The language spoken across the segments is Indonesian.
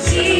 Jesus.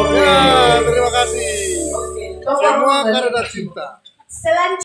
Oke, terima kasih. Semua karena cinta. Selanjutnya.